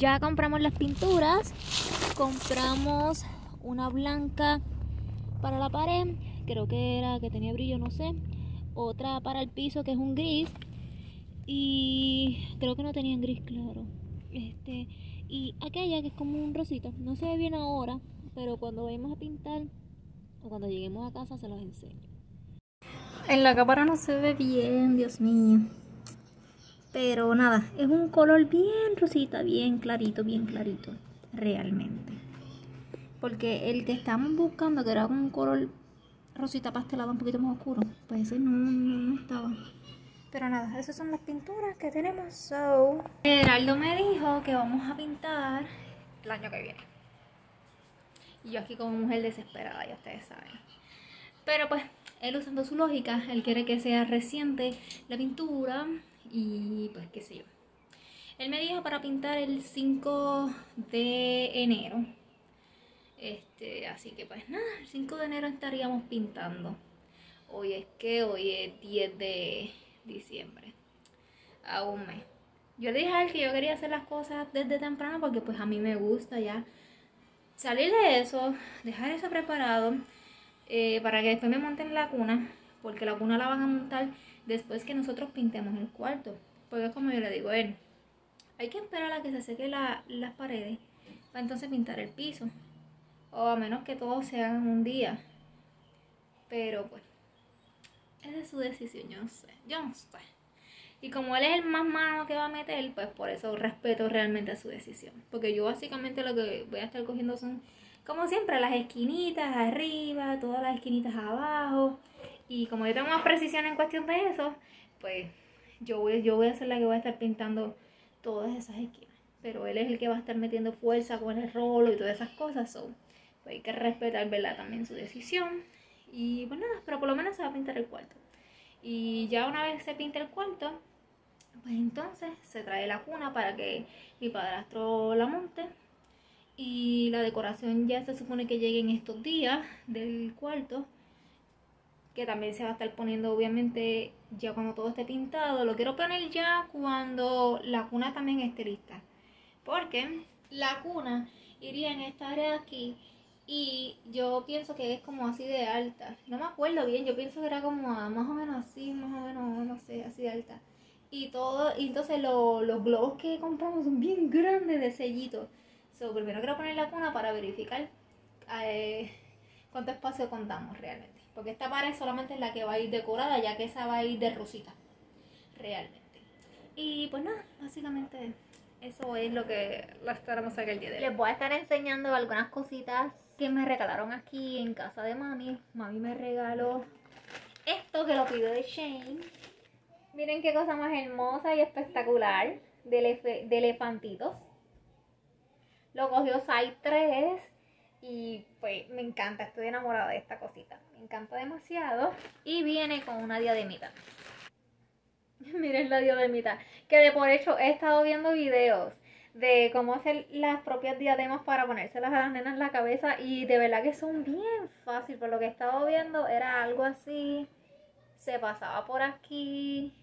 ya compramos las pinturas, compramos una blanca para la pared, creo que era que tenía brillo, no sé, otra para el piso que es un gris y creo que no tenían gris claro. Este, y aquella que es como un rosito, no se ve bien ahora, pero cuando vayamos a pintar o cuando lleguemos a casa se los enseño. En la cámara no se ve bien, Dios mío. Pero nada, es un color bien rosita, bien clarito, bien clarito, realmente. Porque el que estamos buscando, que era un color rosita pastelado un poquito más oscuro, pues ese no, no, estaba. Pero nada, esas son las pinturas que tenemos. So, Geraldo me dijo que vamos a pintar el año que viene. Y yo aquí como mujer desesperada, ya ustedes saben. Pero pues, él usando su lógica, él quiere que sea reciente la pintura y pues qué sé yo. Él me dijo para pintar el 5 de enero. Este, así que pues nada, el 5 de enero estaríamos pintando. Hoy es que hoy es 10 de diciembre. A un mes. Yo dije a él que yo quería hacer las cosas desde temprano porque pues a mí me gusta ya salir de eso, dejar eso preparado eh, para que después me monten la cuna, porque la cuna la van a montar después que nosotros pintemos el cuarto. Porque como yo le digo a él, hay que esperar a que se seque las paredes para entonces pintar el piso. O a menos que todo sea en un día. Pero pues, esa es su decisión, yo no sé, yo no sé. Y como él es el más malo que va a meter, pues por eso respeto realmente su decisión. Porque yo básicamente lo que voy a estar cogiendo son, como siempre, las esquinitas arriba, todas las esquinitas abajo. Y como yo tengo más precisión en cuestión de eso, pues yo voy, yo voy a ser la que voy a estar pintando todas esas esquinas. Pero él es el que va a estar metiendo fuerza con el rolo y todas esas cosas. So, pues hay que respetar, ¿verdad? También su decisión. Y pues pero por lo menos se va a pintar el cuarto. Y ya una vez se pinta el cuarto, pues entonces se trae la cuna para que mi padrastro la monte. Y la decoración ya se supone que llegue en estos días del cuarto. Que también se va a estar poniendo obviamente ya cuando todo esté pintado. Lo quiero poner ya cuando la cuna también esté lista. Porque la cuna iría en esta área de aquí. Y yo pienso que es como así de alta. No me acuerdo bien, yo pienso que era como más o menos así, más o menos, no sé, así de alta y todo, y entonces los globos que compramos son bien grandes de sellito. So, primero quiero poner la cuna para verificar eh, cuánto espacio contamos realmente. Porque esta pared solamente es la que va a ir decorada, ya que esa va a ir de rosita. Realmente. Y pues nada, básicamente eso es lo que la estaremos acá el día de hoy. Les voy a estar enseñando algunas cositas que me regalaron aquí en casa de mami. Mami me regaló esto que lo pidió de Shane Miren qué cosa más hermosa y espectacular de, elefantitos. Lo cogió Sai 3 y pues me encanta, estoy enamorada de esta cosita. Encanta demasiado. Y viene con una diademita. Miren la diademita. Que de por hecho he estado viendo videos de cómo hacer las propias diademas para ponérselas a las nenas en la cabeza. Y de verdad que son bien fácil. Por lo que he estado viendo era algo así. Se pasaba por aquí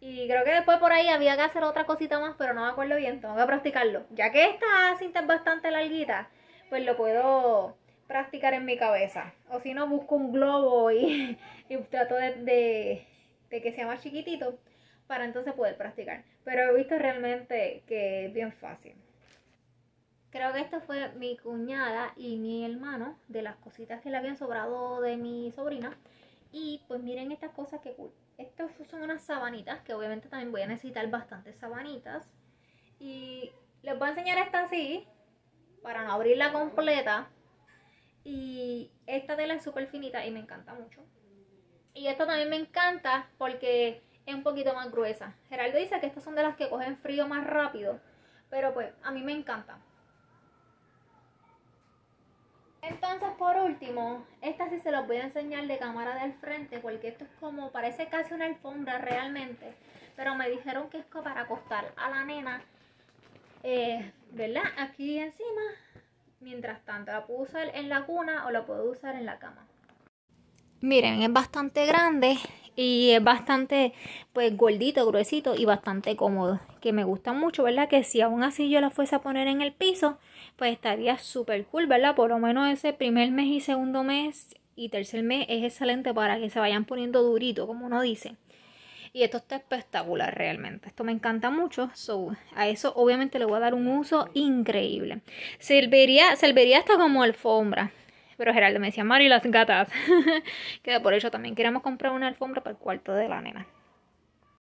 y creo que después por ahí había que hacer otra cosita más, pero no me acuerdo bien, tengo que practicarlo. Ya que esta cinta es bastante larguita, pues lo puedo practicar en mi cabeza. O si no, busco un globo y, trato de, que sea más chiquitito para entonces poder practicar. Pero he visto realmente que es bien fácil. Creo que esto fue mi cuñada y mi hermano de las cositas que le habían sobrado de mi sobrina. Y pues miren estas cosas que cool. Estas son unas sabanitas, que obviamente también voy a necesitar bastantes sabanitas. Y les voy a enseñar esta así, para no abrirla completa. Y esta tela es súper finita y me encanta mucho. Y esta también me encanta porque es un poquito más gruesa. Geraldo dice que estas son de las que cogen frío más rápido. Pero pues a mí me encanta. Entonces, por último, esta sí se los voy a enseñar de cámara del frente, porque esto es como, parece casi una alfombra realmente, pero me dijeron que es para acostar a la nena, eh, ¿verdad? Aquí encima, mientras tanto, la puedo usar en la cuna o la puedo usar en la cama. Miren, es bastante grande y es bastante pues gordito, gruesito y bastante cómodo, que me gusta mucho, ¿verdad? Que si aún así yo lo fuese a poner en el piso, pues estaría súper cool, ¿verdad? Por lo menos ese primer mes y segundo mes y tercer mes es excelente para que se vayan poniendo durito, como uno dice. Y esto está espectacular realmente. Esto me encanta mucho. So, a eso obviamente le voy a dar un uso increíble. Serviría, serviría hasta como alfombra. Pero Geraldo me decía, Mari, las gatas. que por eso también queremos comprar una alfombra para el cuarto de la nena.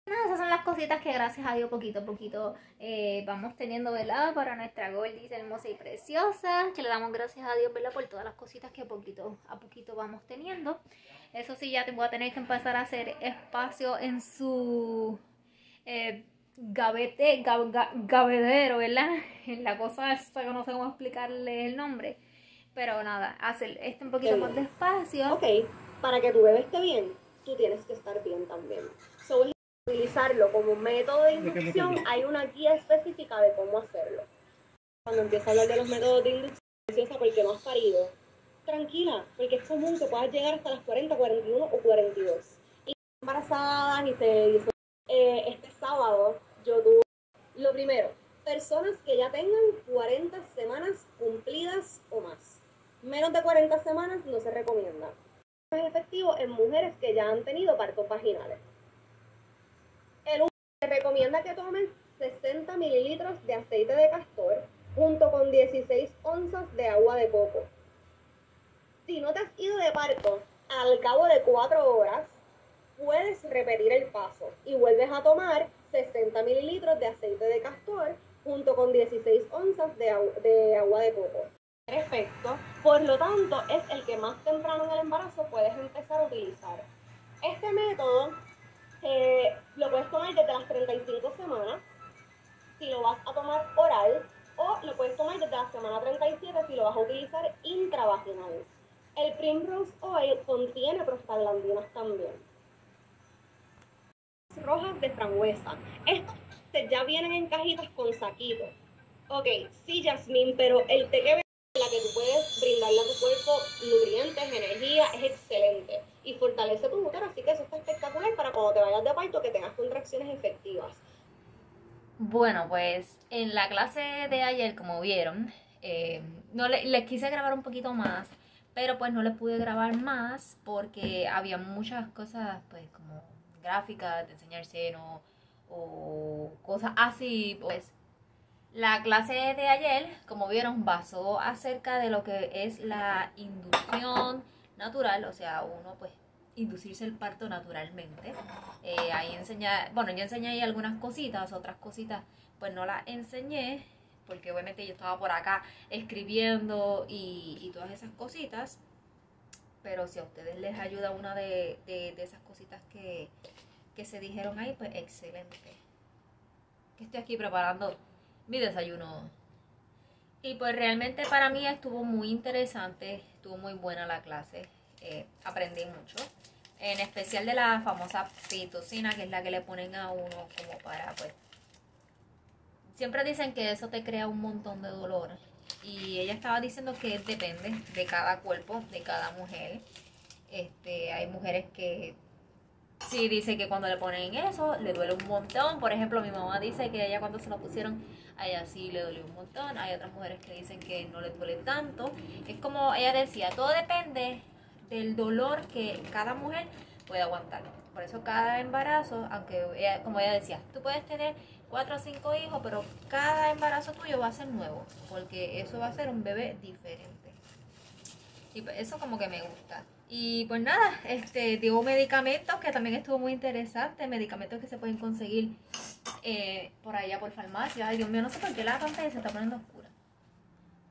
Nada, esas son las cositas que gracias a Dios poquito a poquito eh, vamos teniendo, ¿verdad? Para nuestra Goldis hermosa y preciosa. Que le damos gracias a Dios, ¿verdad? Por todas las cositas que poquito a poquito vamos teniendo. Eso sí, ya te voy a tener que empezar a hacer espacio en su eh, gavete, ¿verdad? En la cosa esta que no sé cómo explicarle el nombre pero nada, hacer este un poquito más despacio. Ok, para que tu bebé esté bien, tú tienes que estar bien también. So, utilizarlo como método de inducción, hay una guía específica de cómo hacerlo. Cuando empiezo a hablar de los métodos de inducción, porque no has parido, tranquila, porque es común que puedas llegar hasta las 40, 41 o 42. Y embarazadas y se hizo, eh, este sábado yo tuve lo primero, personas que ya tengan 40 semanas cumplidas o más menos de 40 semanas no se recomienda. Es efectivo en mujeres que ya han tenido partos vaginales. Recomienda que tomen 60 mililitros de aceite de castor junto con 16 onzas de agua de coco. Si no te has ido de parto al cabo de 4 horas, puedes repetir el paso y vuelves a tomar 60 mililitros de aceite de castor junto con 16 onzas de, de agua de coco efecto, por lo tanto es el que más temprano en el embarazo puedes empezar a utilizar. Este método eh, lo puedes tomar desde las 35 semanas, si lo vas a tomar oral, o lo puedes tomar desde la semana 37 si lo vas a utilizar intravaginal. El Primrose Oil contiene prostaglandinas también. Rojas de frambuesa. Estos ya vienen en cajitas con saquito. Ok, sí, Jasmine, pero el té que y fortalece tu útero, así que eso está espectacular para cuando te vayas de parto que tengas contracciones efectivas. Bueno, pues en la clase de ayer, como vieron, eh, no le, les quise grabar un poquito más, pero pues no les pude grabar más porque había muchas cosas, pues como gráficas de enseñar seno o cosas así, pues la clase de ayer, como vieron, basó acerca de lo que es la inducción natural, o sea, uno pues inducirse el parto naturalmente. Eh, ahí enseñé, bueno, yo enseñé ahí algunas cositas, otras cositas pues no las enseñé, porque obviamente yo estaba por acá escribiendo y, todas esas cositas. Pero si a ustedes les ayuda una de, de, de esas cositas que, que se dijeron ahí, pues excelente. Que estoy aquí preparando mi desayuno. Y pues realmente para mí estuvo muy interesante, estuvo muy buena la clase, eh, aprendí mucho. En especial de la famosa pitocina, que es la que le ponen a uno como para pues... Siempre dicen que eso te crea un montón de dolor. Y ella estaba diciendo que depende de cada cuerpo, de cada mujer. Este, hay mujeres que sí dice que cuando le ponen eso le duele un montón. Por ejemplo, mi mamá dice que ella cuando se lo pusieron a ella sí le dolió un montón. Hay otras mujeres que dicen que no le duele tanto. Es como ella decía, todo depende del dolor que cada mujer puede aguantar. Por eso cada embarazo, aunque como ella decía, tú puedes tener cuatro o cinco hijos, pero cada embarazo tuyo va a ser nuevo, porque eso va a ser un bebé diferente. Y pues eso como que me gusta. Y pues nada, este, dio medicamentos que también estuvo muy interesante, medicamentos que se pueden conseguir eh, por allá por farmacia. Ay, Dios mío, no sé por qué la pantalla se está poniendo oscura.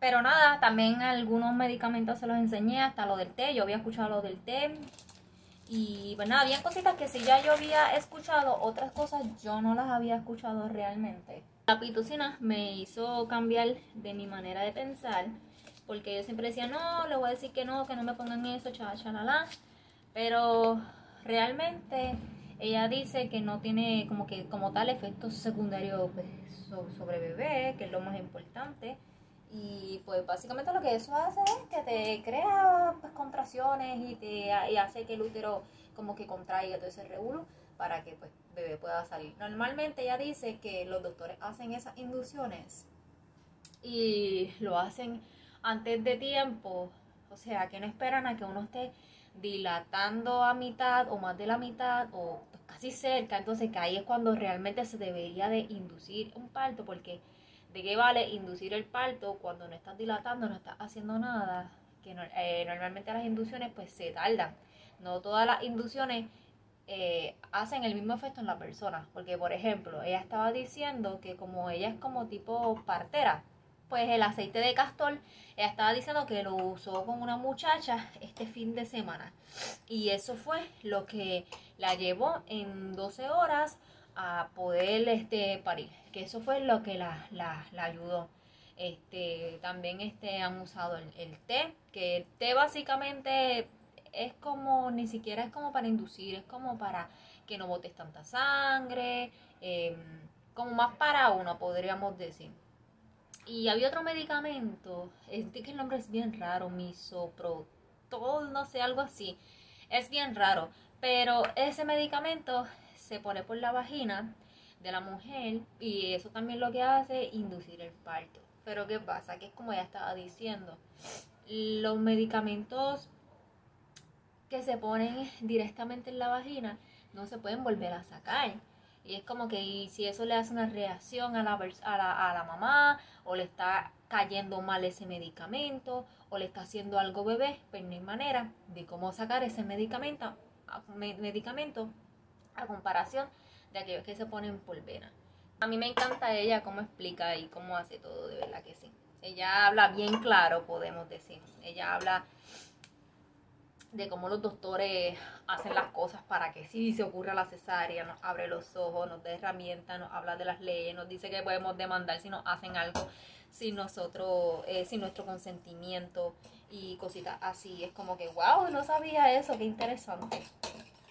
Pero nada, también algunos medicamentos se los enseñé, hasta lo del té. Yo había escuchado lo del té. Y pues nada, había cositas que si ya yo había escuchado, otras cosas yo no las había escuchado realmente. La pitocina me hizo cambiar de mi manera de pensar porque yo siempre decía, no, le voy a decir que no, que no me pongan eso, chalala. Pero realmente ella dice que no tiene como que como tal efectos secundarios pues, sobre bebé, que es lo más importante. Y pues básicamente lo que eso hace es que te crea pues, contracciones y te y hace que el útero como que contraiga todo ese revuelo para que pues bebé pueda salir. Normalmente ella dice que los doctores hacen esas inducciones y lo hacen antes de tiempo, o sea, que no esperan a que uno esté dilatando a mitad o más de la mitad o pues, casi cerca, entonces que ahí es cuando realmente se debería de inducir un parto, porque de qué vale inducir el parto cuando no estás dilatando, no estás haciendo nada, que eh, normalmente las inducciones pues se tardan, no todas las inducciones eh, hacen el mismo efecto en la persona, porque por ejemplo, ella estaba diciendo que como ella es como tipo partera, pues el aceite de castor, ella estaba diciendo que lo usó con una muchacha este fin de semana. Y eso fue lo que la llevó en 12 horas a poder este, parir. Que eso fue lo que la, la, ayudó. Este, también este, han usado el, té, que el té básicamente es como, ni siquiera es como para inducir, es como para que no botes tanta sangre, em, como más para uno, podríamos decir. Y había otro medicamento, es que el nombre es bien raro, misoprostol, no sé, algo así. Es bien raro, pero ese medicamento se pone por la vagina de la mujer y eso también lo que hace es inducir el parto. Pero ¿qué pasa? Que es como ya estaba diciendo, los medicamentos que se ponen directamente en la vagina no se pueden volver a sacar. Y es como que si eso le hace una reacción a la, a, la, mamá, o le está cayendo mal ese medicamento, o le está haciendo algo bebé, pues no hay manera de cómo sacar ese medicamento, medicamento a comparación de aquellos que se ponen por vena. A mí me encanta ella cómo explica y cómo hace todo, de verdad que sí. Ella habla bien claro, podemos decir. Ella habla de cómo los doctores hacen las cosas para que si se ocurra la cesárea, nos abre los ojos, nos da herramientas, nos habla de las leyes, nos dice que podemos demandar si nos hacen algo sin nosotros, eh, sin nuestro consentimiento y cositas así. Es como que, wow, no sabía eso, qué interesante.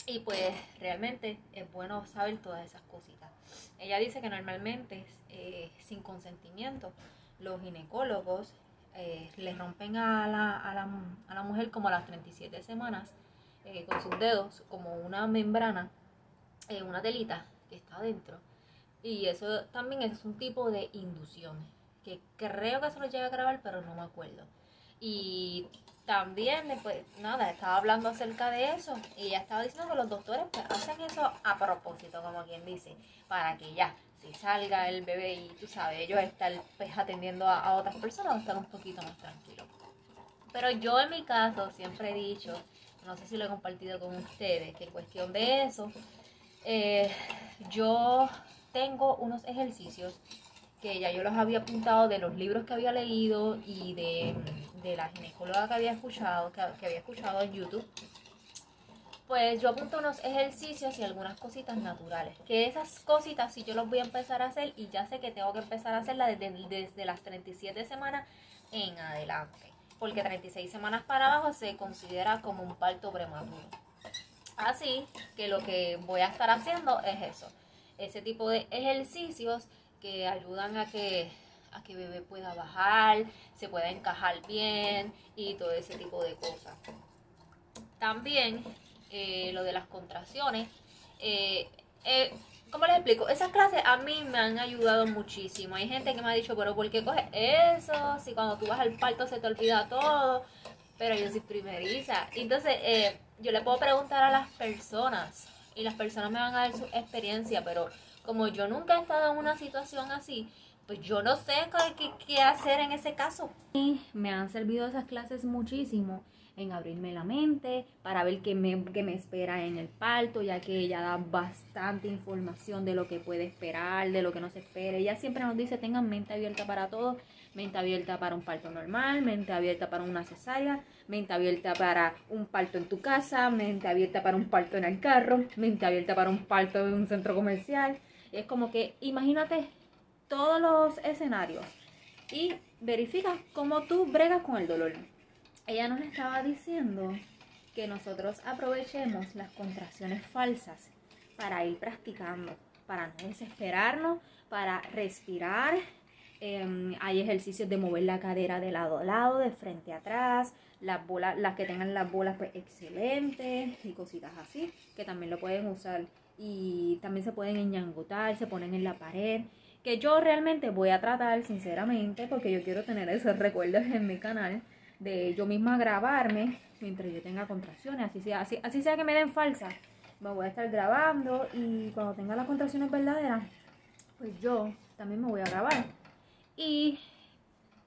Y pues realmente es bueno saber todas esas cositas. Ella dice que normalmente eh, sin consentimiento los ginecólogos eh, le rompen a la, a, la, a la, mujer como a las 37 semanas eh, con sus dedos, como una membrana, eh, una telita que está adentro. Y eso también es un tipo de inducción, que creo que se lo llega a grabar, pero no me acuerdo. Y también, después, nada, estaba hablando acerca de eso y ya estaba diciendo que los doctores pues, hacen eso a propósito, como quien dice, para que ya si salga el bebé y tú sabes, ellos están pues, atendiendo a, otras personas, estar un poquito más tranquilos. Pero yo en mi caso siempre he dicho, no sé si lo he compartido con ustedes, que en cuestión de eso, eh, yo tengo unos ejercicios que ya yo los había apuntado de los libros que había leído y de, la ginecóloga que había escuchado, que había escuchado en YouTube pues yo apunto unos ejercicios y algunas cositas naturales. Que esas cositas sí yo los voy a empezar a hacer y ya sé que tengo que empezar a hacerlas desde, desde las 37 semanas en adelante. Porque 36 semanas para abajo se considera como un parto prematuro. Así que lo que voy a estar haciendo es eso. Ese tipo de ejercicios que ayudan a que a que bebé pueda bajar, se pueda encajar bien y todo ese tipo de cosas. También eh, lo de las contracciones. Eh, eh, ¿Cómo les explico? Esas clases a mí me han ayudado muchísimo. Hay gente que me ha dicho, pero ¿por qué coges eso? Si cuando tú vas al parto se te olvida todo. Pero yo soy primeriza. Entonces, eh, yo le puedo preguntar a las personas y las personas me van a dar su experiencia, pero como yo nunca he estado en una situación así, pues yo no sé qué, qué hacer en ese caso. Me han servido esas clases muchísimo en abrirme la mente para ver qué me, me espera en el parto, ya que ella da bastante información de lo que puede esperar, de lo que no se espera. Ella siempre nos dice, tengan mente abierta para todo, mente abierta para un parto normal, mente abierta para una cesárea, mente abierta para un parto en tu casa, mente abierta para un parto en el carro, mente abierta para un parto en un centro comercial. Es como que imagínate todos los escenarios y verifica cómo tú bregas con el dolor ella nos estaba diciendo que nosotros aprovechemos las contracciones falsas para ir practicando, para no desesperarnos, para respirar Em, hay ejercicios de mover la cadera de lado a lado, de frente a atrás. Las bolas, las que tengan las bolas, pues excelentes y cositas así, que también lo pueden usar. Y también se pueden enyangotar, se ponen en la pared. Que yo realmente voy a tratar, sinceramente, porque yo quiero tener esos recuerdos en mi canal, de yo misma grabarme mientras yo tenga contracciones, así sea, así, así sea que me den falsas. Me voy a estar grabando y cuando tenga las contracciones verdaderas, pues yo también me voy a grabar y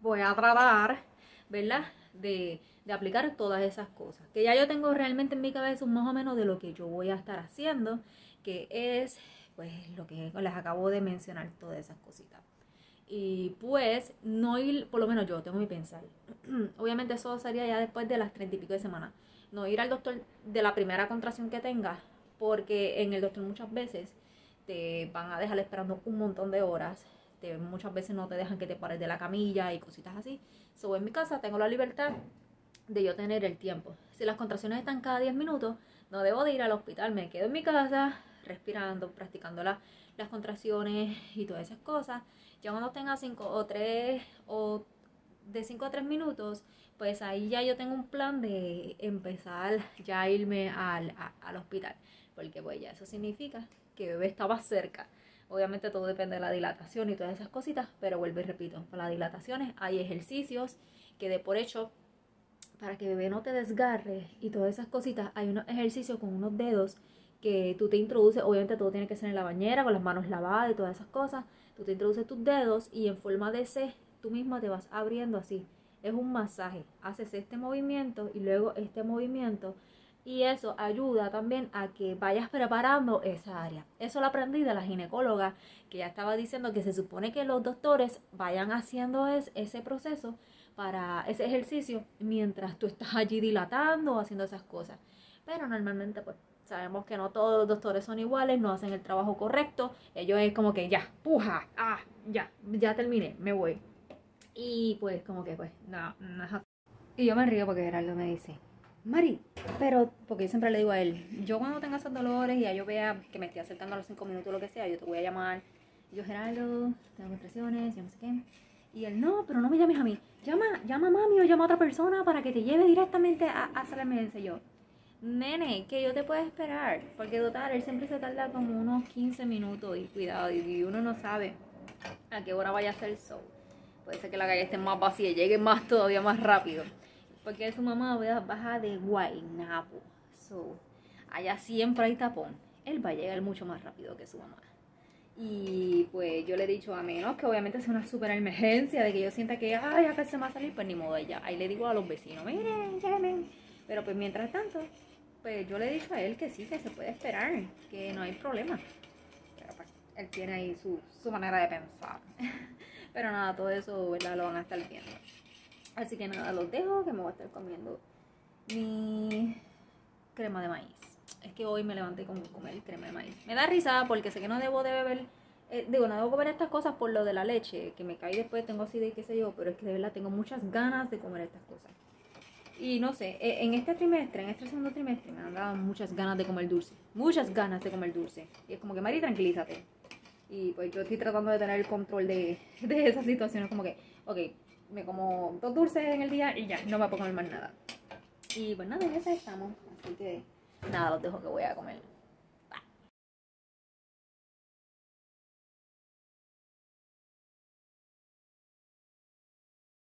voy a tratar, ¿verdad? De, de, aplicar todas esas cosas. Que ya yo tengo realmente en mi cabeza más o menos de lo que yo voy a estar haciendo, que es pues lo que les acabo de mencionar, todas esas cositas. Y pues, no ir, por lo menos yo tengo mi pensar. Obviamente eso sería ya después de las treinta y pico de semana. No ir al doctor de la primera contracción que tenga, porque en el doctor muchas veces te van a dejar esperando un montón de horas muchas veces no te dejan que te pares de la camilla y cositas así. So, en mi casa tengo la libertad de yo tener el tiempo. Si las contracciones están cada 10 minutos, no debo de ir al hospital, me quedo en mi casa respirando, practicando las contracciones y todas esas cosas. Ya cuando tenga 5 o 3 o de 5 a 3 minutos, pues ahí ya yo tengo un plan de empezar ya a irme al, al hospital. Porque pues ya eso significa que bebé estaba cerca. Obviamente todo depende de la dilatación y todas esas cositas, pero vuelvo y repito, para las dilataciones hay ejercicios que de por hecho, para que bebé no te desgarre y todas esas cositas, hay unos ejercicios con unos dedos que tú te introduces, obviamente todo tiene que ser en la bañera, con las manos lavadas y todas esas cosas, tú te introduces tus dedos y en forma de C, tú misma te vas abriendo así. Es un masaje, haces este movimiento y luego este movimiento y eso ayuda también a que vayas preparando esa área. Eso lo aprendí de la ginecóloga que ya estaba diciendo que se supone que los doctores vayan haciendo ese proceso para ese ejercicio mientras tú estás allí dilatando o haciendo esas cosas. Pero normalmente pues sabemos que no todos los doctores son iguales, no hacen el trabajo correcto. Ellos es como que ya, puja, ah, ya, ya terminé, me voy. Y pues como que pues, no, no. Y yo me río porque Gerardo me dice, Mari, pero, porque yo siempre le digo a él, yo cuando tenga esos dolores y ya yo vea que me estoy acercando a los 5 minutos o lo que sea, yo te voy a llamar. Y yo, Gerardo, tengo impresiones, yo no sé qué. Y él, no, pero no me llames a mí. Llama, llama a mami o llama a otra persona para que te lleve directamente a, a la emergencia. Yo, nene, que yo te puedo esperar. Porque total, él siempre se tarda como unos 15 minutos y cuidado, y uno no sabe a qué hora vaya a ser el show. Puede ser que la calle esté más vacía, llegue más todavía más rápido porque su mamá baja de Guaynabo. So, allá siempre hay tapón. Él va a llegar mucho más rápido que su mamá. Y pues yo le he dicho a menos que obviamente sea una super emergencia, de que yo sienta que, ay, acá se va a salir, pues ni modo allá. Ahí le digo a los vecinos, miren, llamen. Pero pues mientras tanto, pues yo le he dicho a él que sí, que se puede esperar, que no hay problema. Pero pues él tiene ahí su, su manera de pensar. Pero nada, todo eso, ¿verdad? Lo van a estar viendo. Así que nada, los dejo que me voy a estar comiendo mi crema de maíz. Es que hoy me levanté con comer crema de maíz. Me da risa porque sé que no debo de beber, eh, digo, no debo comer estas cosas por lo de la leche, que me cae después, tengo así de qué sé yo, pero es que de verdad tengo muchas ganas de comer estas cosas. Y no sé, eh, en este trimestre, en este segundo trimestre, me han dado muchas ganas de comer dulce. Muchas ganas de comer dulce. Y es como que, Mari, tranquilízate. Y pues yo estoy tratando de tener el control de, de esas situaciones. Como que, ok, me como dos dulces en el día y ya, no me puedo comer más nada. Y pues nada, en esa estamos. Así que nada, los dejo que voy a comer.